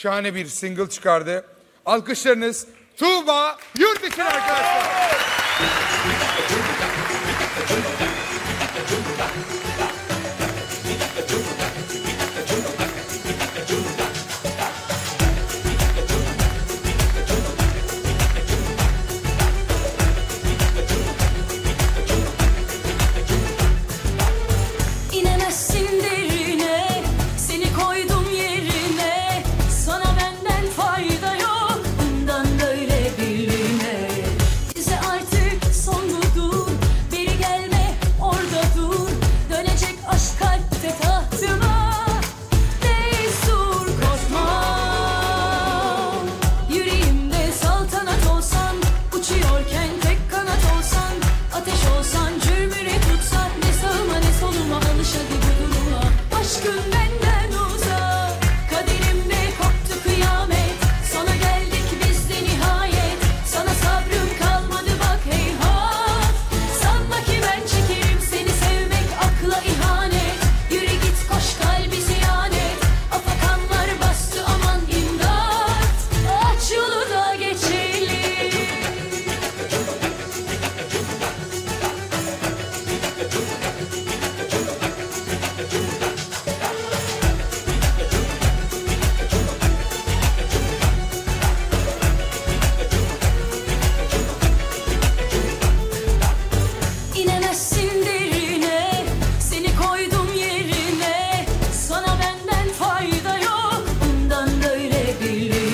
şahane bir single çıkardı. Alkışlarınız Tuğba Yurt için arkadaşlar. believe.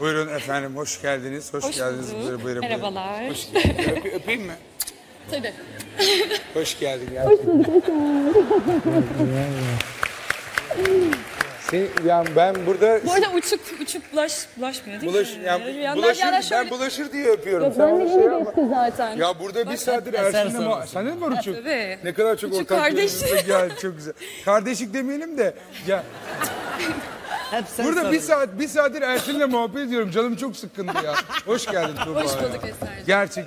Buyurun efendim hoş geldiniz. Hoş, Hoş geldiniz. bulduk. Buyurun, buyurun, buyurun. Merhabalar. Hoş geldiniz. Öp- öpeyim mi? Tabii. Hoş geldin. Gel. Sen, yani ben burada Bu arada uçuk uçuk bulaş, bulaşmıyor değil bulaş, mi? yani yandan bulaşır, ben bulaşır diye öpüyorum. Yok Sen ben de şey yeni yapma. geçti zaten. Ya burada bir saattir Ersin'le sorması. Sen de mi var uçuk? Tabii. Ne kadar çok Uçuk ortak kardeş. yönümüzde gel çok güzel. Kardeşlik demeyelim de ya Hep sen burada bir saat bir saattir Ersin'le muhabbet ediyorum. Canım çok sıkkındı ya. Hoş geldin Tuğba. Hoş bulduk Eser'cim. Gerçek